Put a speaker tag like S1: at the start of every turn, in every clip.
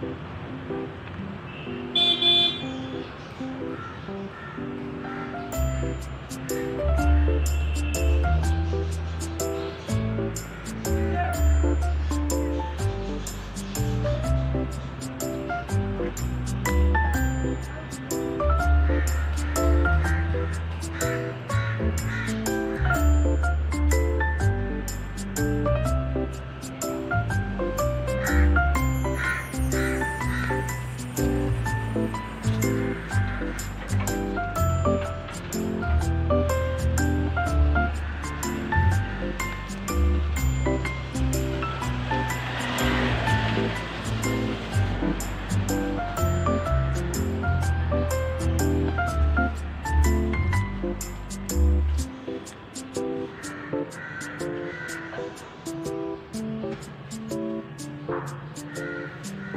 S1: Thank you.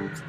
S1: Thanks.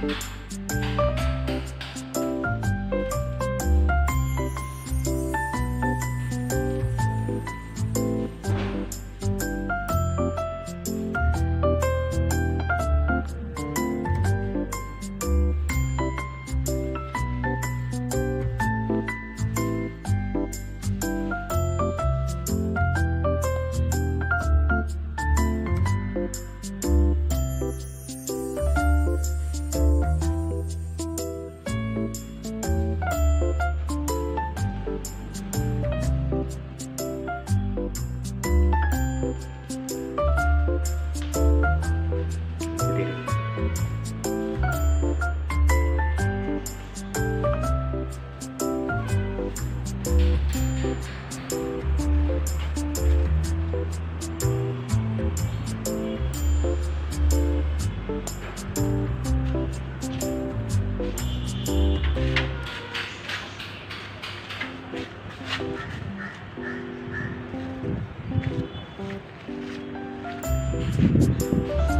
S1: Thank you. Thank you.